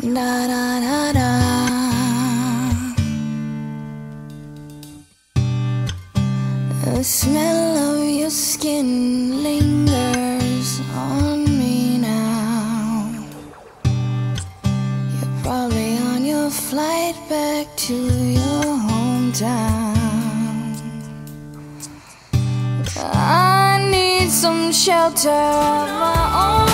Da da da da. The smell of your skin lingers on me now. You're probably on your flight back to your hometown. I need some shelter of my own.